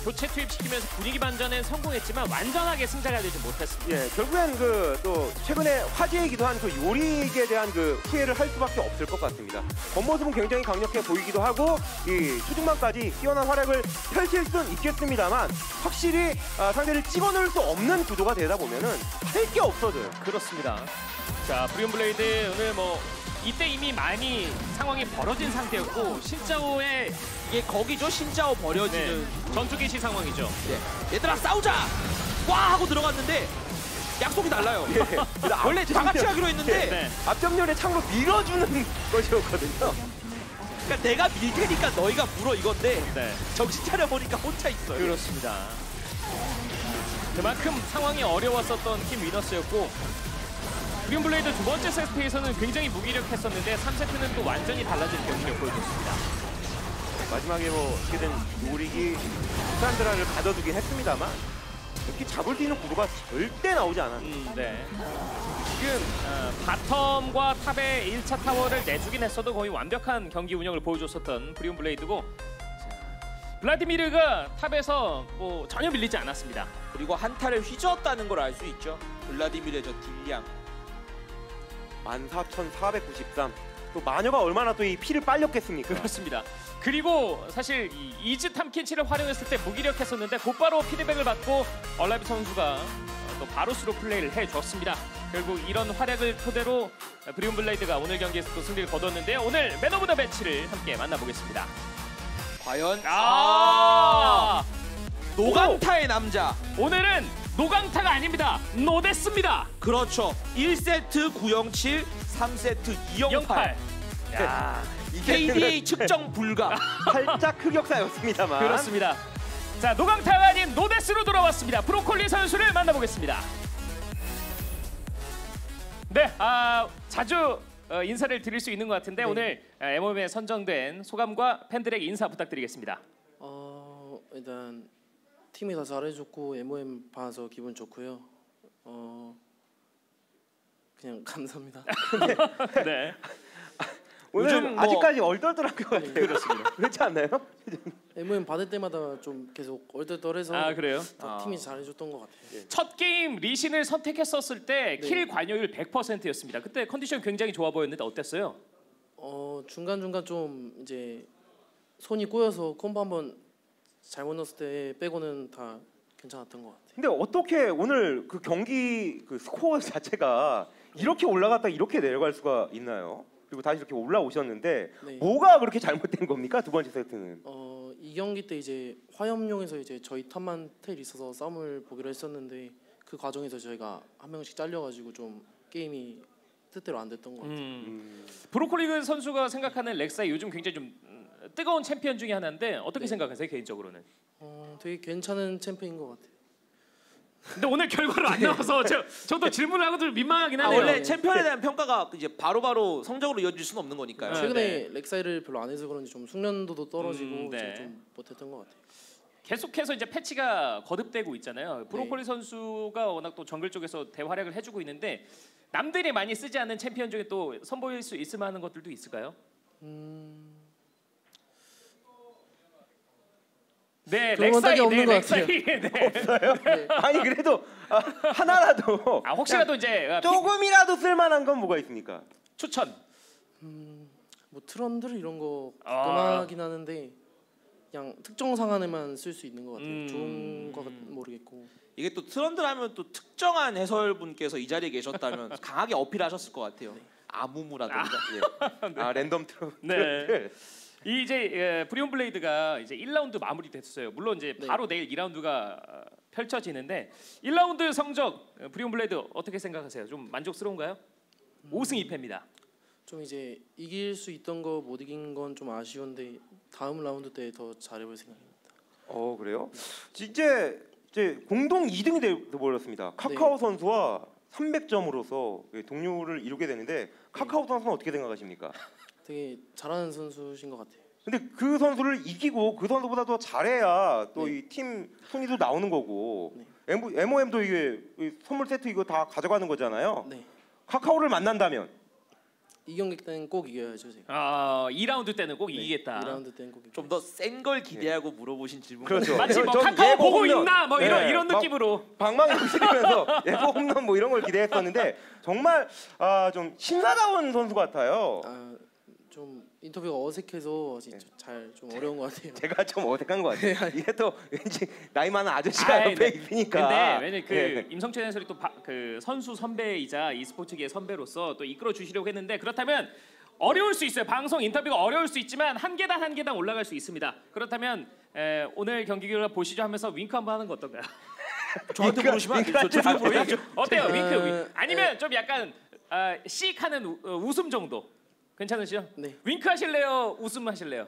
교체 투입시키면서 분위기 반전에 성공했지만 완전하게 승자가 되지 못했습니다. 예, 결국엔 그 또 최근에 화제이기도 한 그 요릭에 대한 그 후회를 할 수밖에 없을 것 같습니다. 겉모습은 굉장히 강력해 보이기도 하고 이 초중반까지 뛰어난 활약을 펼칠 수는 있겠습니다만 확실히 아, 상대를 찍어놓을 수 없는 구도가 되다 보면은 할 게 없어져요. 그렇습니다. 자, 브리온 블레이드 오늘 뭐 이때 이미 많이 상황이 벌어진 상태였고 신짜오의 이게 거기죠 신짜오 네, 버려지는 전투 개시 상황이죠. 네. 얘들아 싸우자 와 하고 들어갔는데 약속이 달라요. 원래 다 같이 하기로 했는데 네. 앞정렬의 창으로 밀어주는 *laughs* 것이었거든요. 그러니까 내가 밀 테니까 너희가 물어 이건데 네. 정신 차려 보니까 혼자 있어요. 그렇습니다. 그만큼 상황이 어려웠었던 팀 위너스였고 브리온 블레이드 두 번째 세트에서는 굉장히 무기력했었는데 3세트는 또 완전히 달라진 경기를 보여줬습니다. 마지막에 뭐 어떻게든 요릭이 산드라를 가둬두긴 했습니다만 이렇게 잡을 수 있는 구도가 절대 나오지 않았어요. 음, 네. 지금 어, bottom과 top의 1차 타워를 내주긴 했어도 거의 완벽한 경기 운영을 보여줬었던 브리온 블레이드고 자, 블라디미르가 top에서 뭐 전혀 밀리지 않았습니다. 그리고 한타를 휘저었다는 걸 알 수 있죠. 블라디미르의 저 딜량. 14,493. 또 마녀가 얼마나 또 이 피를 빨렸겠습니까? 그렇습니다. 그리고 사실 이 이즈 탐켄치를 활용했을 때 무기력했었는데 곧바로 피드백을 받고 얼라비 선수가 어, 또 바로스로 플레이를 해줬습니다. 결국 이런 활약을 토대로 브리온 블레이드가 오늘 경기에서 또 승리를 거뒀는데요. 오늘 man of the match를 함께 만나보겠습니다. 과연 아! 노강타의 남자. 오늘은 노강타가 아닙니다. no death입니다. 그렇죠. 1세트 907, 3세트 208. 08. 야, KDA 측정 불가. *laughs* 살짝 흑역사였습니다만. 그렇습니다. 자, 노강타가 아닌 노데스로 돌아왔습니다. 브로콜리 선수를 만나보겠습니다. 네, 아, 자주 어, 인사를 드릴 수 있는 것 같은데 네. 오늘 MOM에 선정된 소감과 팬들에게 인사 부탁드리겠습니다. 어 일단 팀이 다 잘해줬고 MOM 봐서 기분 좋고요. 어 그냥 *laughs* 감사합니다. *laughs* 네, *laughs* 오늘 요즘 뭐- 아직까지 얼떨떨한 것 같아요. 그렇습니다. 그렇지 않나요? MOM 받을 때마다 좀 계속 얼떨떨해서 아 그래요? 다 아. 팀이 잘해줬던 것 같아요. 첫 게임 리신을 선택했었을 때 네. kill 관여율 100%였습니다. 그때 컨디션 굉장히 좋아 보였는데 어땠어요? 어 중간 중간 좀 이제 손이 꼬여서 콤보 한번 잘못 넣었을 때 빼고는 다 괜찮았던 것 같아요. 근데 어떻게 오늘 그 경기 그 스코어 *laughs* 자체가 이렇게 올라갔다 이렇게 내려갈 수가 있나요? 그리고 다시 이렇게 올라오셨는데 네. 뭐가 그렇게 잘못된 겁니까? 두 번째 세트는. 어 이 경기 때 이제 화염용에서 이제 저희 탑만 텔 있어서 싸움을 보기로 했었는데 그 과정에서 저희가 한 명씩 잘려가지고 좀 게임이 뜻대로 안 됐던 것 같아요. 음. 음, 브로콜리 선수가 생각하는 렉사이 요즘 굉장히 좀 음, 뜨거운 챔피언 중에 하나인데 어떻게 네. 생각하세요 개인적으로는? 어, 되게 괜찮은 챔피언인 것 같아요. 근데 오늘 결과로 안 나와서 저, 저도 질문을 하고 좀 민망하긴 아, 하네요. 원래 챔피언에 대한 평가가 이제 바로 바로 성적으로 이어질 수는 없는 거니까요. 네. 최근에 렉사이를 별로 안 해서 그런지 좀 숙련도도 떨어지고 음, 네. 좀 못했던 것 같아요. 계속해서 이제 패치가 거듭되고 있잖아요. 브로콜리 선수가 워낙 또 정글 쪽에서 대활약을 해주고 있는데 남들이 많이 쓰지 않는 챔피언 중에 또 선보일 수 있을 만한 것들도 있을까요? 음, 네, 그런 건 딱히 렉사이, 네, 없는 것 렉사이. 네. *laughs* 네. 아니 그래도 아, 하나라도 아 혹시라도 이제 아, 피- 조금이라도 쓸만한 건 뭐가 있습니까? 추천. 뭐 트런들 이런 거 아. 가끔하긴 하는데 그냥 특정 상황에만 쓸 수 있는 것 같아요. 음. 좋은 거 모르겠고. 이게 또 트런들 하면 또 특정한 해설분께서 이 자리에 계셨다면 *laughs* 강하게 어필하셨을 것 같아요. 아무무라든가. 예. 아 랜덤 트로. 네. 이 이제 예, 브리온 블레이드가 이제 1라운드 마무리됐어요. 물론 이제 네. 바로 내일 2라운드가 펼쳐지는데 1라운드 성적 어, 브리온 블레이드 어떻게 생각하세요? 좀 만족스러운가요? 5승 2패입니다. 좀 이제 이길 수 있던 거 못 이긴 건 좀 아쉬운데 다음 라운드 때 더 잘해볼 생각입니다. 어 그래요? 이제 이제 공동 2등이 되어버렸습니다. 카카오 선수와 300점으로서 동료를 이루게 되는데 카카오 선수는 어떻게 생각하십니까? 되게 잘하는 선수신 것 같아요. 근데 그 선수를 이기고 그 선수보다 더 잘해야 또 네. 이팀 순위도 나오는 거고 네. MOM도 이게 이 선물 세트 이거 다 가져가는 거잖아요. 네. 카카오를 만난다면 이 경기 때는 꼭 이겨야죠 제가. 아, 2라운드 때는 꼭 이기겠다. 2라운드 때는 꼭. 좀 더 센 걸 기대하고 물어보신 질문. 그렇죠. 마치 뭐 전 카카오 예고 보고 홈런. 있나 뭐 이런 네, 이런 막 느낌으로 방망이치면서 *laughs* 예고 홈런 뭐 이런 걸 기대했었는데 정말 아, 좀 신나다운 선수 같아요. 아, 좀 인터뷰가 어색해서 진짜 네. 잘좀 어려운 것 같아요. *laughs* 제가 좀 어색한 것 같아요. 이게 또 왠지 나이 많은 아저씨가 옆에 네. 있으니까. 근데 왜냐 그 네. 임성춘 해설이 또그 선수 선배이자 e스포츠계의 선배로서 또 이끌어 주시려고 했는데 그렇다면 어려울 수 있어요. 방송 인터뷰가 어려울 수 있지만 한 계단 한 계단 올라갈 수 있습니다. 그렇다면 에, 오늘 경기 결과 보시죠 하면서 윙크 한번 하는 거 어떤가요? *laughs* 저한테 물으시면 마세요. 물어야죠. 어때요? 아, 윙크, 윙크. 네. 아니면 좀 약간 아, 씩하는 우- 어, 웃음 정도 괜찮으시죠? 네. 윙크 하실래요? 웃음 하실래요?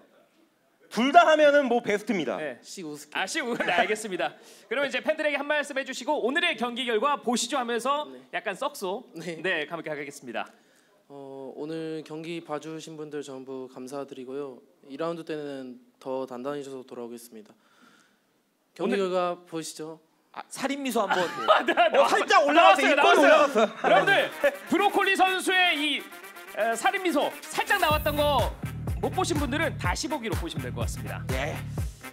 둘 다 하면은 뭐 베스트입니다. 네. 씩 우습게. 아, 씩 웃. 네, 알겠습니다. 그러면 이제 팬들에게 한 말씀 해주시고 오늘의 경기 결과 보시죠 하면서 네. 약간 썩소 네. 네, 가볍게 가겠습니다. 어, 오늘 경기 봐주신 분들 전부 감사드리고요. 2라운드 때는 더 단단해져서 돌아오겠습니다. 경기 오늘- 결과 보시죠. 아, 살인 미소 한번. *laughs* 어, 살짝 올라갔어요. 나왔어요, 입꼬리 나왔어요. 올라갔어. 여러분들 브로콜리 선수의 이 에, 살인 미소 살짝 나왔던 거 못 보신 분들은 다시 보기로 보시면 될 것 같습니다. 예.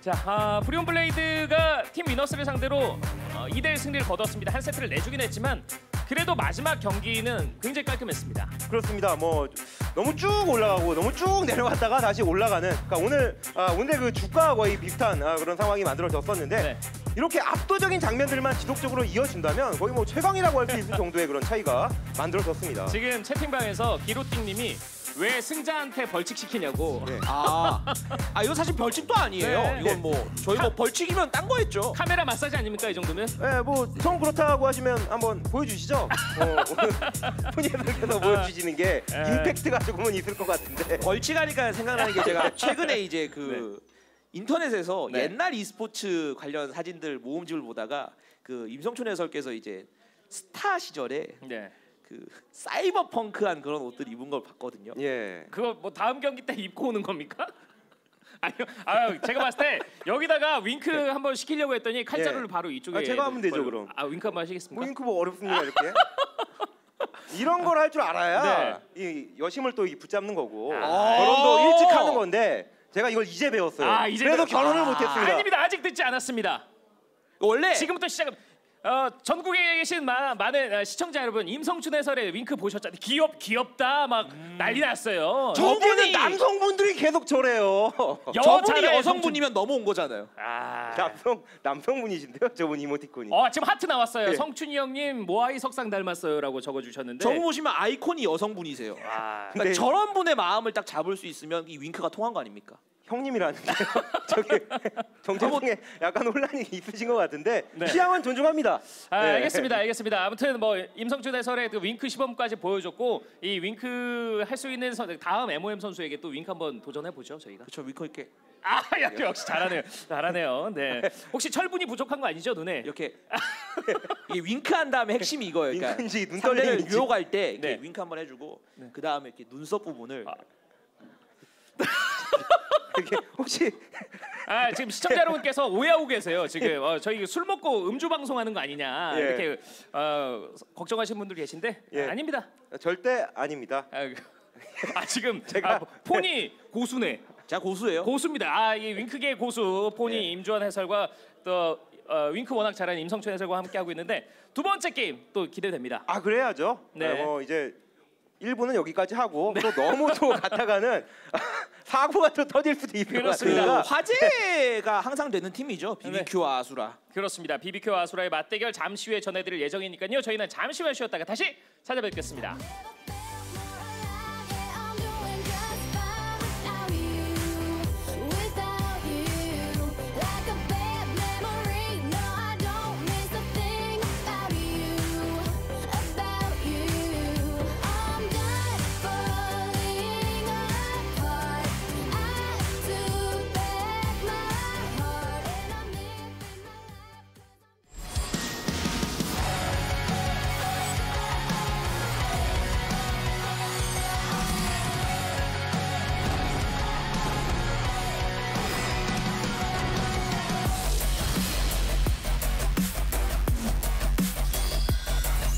자, 아, 브리온 블레이드가 팀 위너스를 상대로 어, 2대1 승리를 거뒀습니다. 한 세트를 내주긴 했지만 그래도 마지막 경기는 굉장히 깔끔했습니다. 그렇습니다. 뭐 너무 쭉 올라가고 너무 쭉 *laughs* 내려갔다가 다시 올라가는. 그러니까 오늘 아, 오늘 그 주가와 거의 비슷한 아, 그런 상황이 만들어졌었는데 네. 이렇게 압도적인 장면들만 지속적으로 이어진다면 거의 뭐 최강이라고 할 수 있을 정도의 그런 차이가 만들어졌습니다. 지금 채팅방에서 기로띵님이 왜 승자한테 벌칙 시키냐고 네. 아, 아 이거 사실 벌칙도 아니에요. 네. 이건 뭐 저희 뭐 벌칙이면 딴 거 했죠. 카메라 마사지 아닙니까 이 정도면? 네, 뭐성 그렇다고 하시면 한번 보여주시죠. 어, *laughs* 오늘 손예선께서 보여주시는 게 에. 임팩트가 조금은 있을 것 같은데. 벌칙 하니까 생각나는 게 제가 *laughs* 최근에 이제 그 인터넷에서 네. 옛날 e스포츠 관련 사진들 모음집을 보다가 그 임성춘 해설께서 이제 스타 시절에 네. 그 사이버 펑크한 그런 옷들 입은 걸 봤거든요. 예. 그거 뭐 다음 경기 때 입고 오는 겁니까? *laughs* 아니요. 아 제가 봤을 때 여기다가 윙크 한번 시키려고 했더니 칼자루를 예. 바로 이쪽에 아, 제가 하면 되죠, 걸로- 그럼. 아 윙크 한번 하시겠습니까? 뭐 잉크 뭐 어렵습니까 이렇게? *laughs* 이런 걸 할 줄 알아야 네. 이 여심을 또이 붙잡는 거고 아. 결혼도 일찍 하는 건데 제가 이걸 이제 배웠어요. 아, 이제 그래서 배웠- 결혼을 아. 못했습니다. 아닙니다. 아직 듣지 않았습니다. 원래 지금부터 시작. 어, 전국에 계신 마, 많은 어, 시청자 여러분 임성춘 해설의 윙크 보셨잖아요. 귀엽 귀엽다 막 난리 났어요. 저분은 남성분들이 계속 저래요. 저분이 여자의 여성분이면 넘어온 거잖아요. 아. 남성 남성분이신데요, 저분 이모티콘이. 어 지금 하트 나왔어요. 예. 성춘이 형님 모아이 석상 닮았어요라고 적어주셨는데. 저분 보시면 아이콘이 여성분이세요. 아, 그러니까 근데- 저런 분의 마음을 딱 잡을 수 있으면 이 윙크가 통한 거 아닙니까? 형님이라는데요. *laughs* 저기 정체성에 약간 혼란이 있으신 것 같은데 네. 취향은 존중합니다. 아, 네. 알겠습니다, *laughs* 알겠습니다. 아무튼 뭐 임성춘 해설의 그 윙크 시범까지 보여줬고 이 윙크 할 수 있는 선, 다음 MOM 선수에게 또 윙크 한번 도전해 보죠 저희가. 그렇죠. 윙크 이렇게 아, 야, 역시 잘하네요, 잘하네요. 네. 혹시 철분이 부족한 거 아니죠 눈에? 이렇게 *laughs* 이게 윙크한 다음에 핵심이 이거예요. 그러니까 윙크인지 눈 상대를 떨림인지. 유혹할 때 이렇게 네. 윙크 한번 해주고 그 다음에 이렇게 눈썹 부분을 아. 이렇게 혹시 아 지금 시청자 여러분께서 오해하고 계세요. 지금 어, 저희 술 먹고 음주 방송하는 거 아니냐 예. 이렇게 어, 걱정하시는 분들 계신데 예. 아, 아닙니다. 절대 아닙니다. 아, 아 지금 *laughs* 제가- 아, 폰이 고수네. 제가 고수예요. 고수입니다. 아, 이 윙크계 고수 폰이 네. 임주환 해설과 또 어, 윙크 워낙 잘하는 임성춘 해설과 함께 하고 있는데 두 번째 게임 또 기대됩니다. 아 그래야죠. 네. 네. 뭐 이제 1부는 여기까지 하고 또 너무 또 *laughs* 갔다가는 *laughs* 사고가 또 터질 수도 있을 것 그렇습니다. 그 화제가 항상 되는 팀이죠. BBQ와 아수라. 그렇습니다. BBQ 아수라의 맞대결 잠시 후에 전해드릴 예정이니까요. 저희는 잠시 후에 쉬었다가 다시 찾아뵙겠습니다.